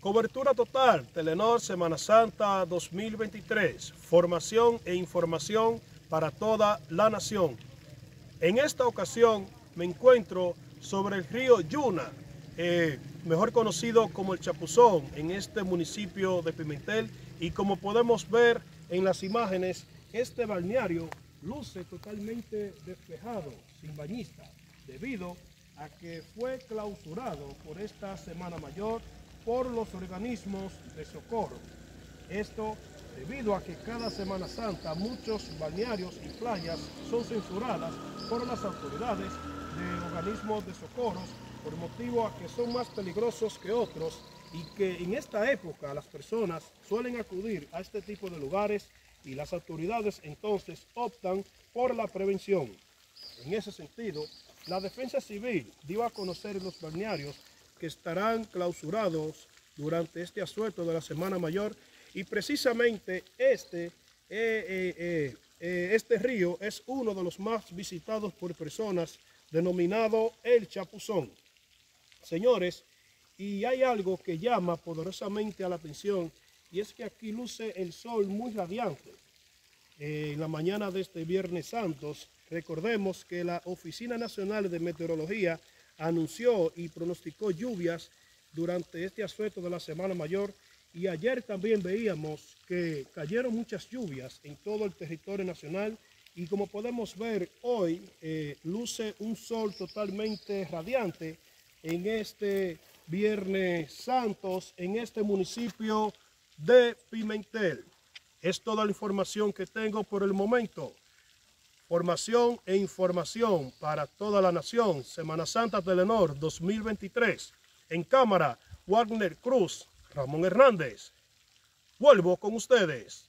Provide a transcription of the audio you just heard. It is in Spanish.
Cobertura total, Telenor Semana Santa 2023. Formación e información para toda la nación. En esta ocasión me encuentro sobre el río Yuna, eh, mejor conocido como el Chapuzón, en este municipio de Pimentel. Y como podemos ver en las imágenes, este balneario luce totalmente despejado, sin bañistas, debido a que fue clausurado por esta Semana Mayor por los organismos de socorro. Esto debido a que cada Semana Santa muchos balnearios y playas son censuradas por las autoridades de organismos de socorro por motivo a que son más peligrosos que otros y que en esta época las personas suelen acudir a este tipo de lugares y las autoridades entonces optan por la prevención. En ese sentido, la Defensa Civil dio a conocer los balnearios que estarán clausurados durante este asueto de la Semana Mayor y precisamente este, eh, eh, eh, este río es uno de los más visitados por personas denominado el Chapuzón. Señores, y hay algo que llama poderosamente a la atención y es que aquí luce el sol muy radiante. en la mañana de este Viernes Santos, recordemos que la Oficina Nacional de Meteorología anunció y pronosticó lluvias durante este asueto de la Semana Mayor y ayer también veíamos que cayeron muchas lluvias en todo el territorio nacional y como podemos ver hoy eh, luce un sol totalmente radiante en este Viernes Santos en este municipio de Pimentel. Es toda la información que tengo por el momento. Formación e información para toda la nación. Semana Santa Telenor 2023. En cámara, Wagner Cruz, Ramón Hernández. Vuelvo con ustedes.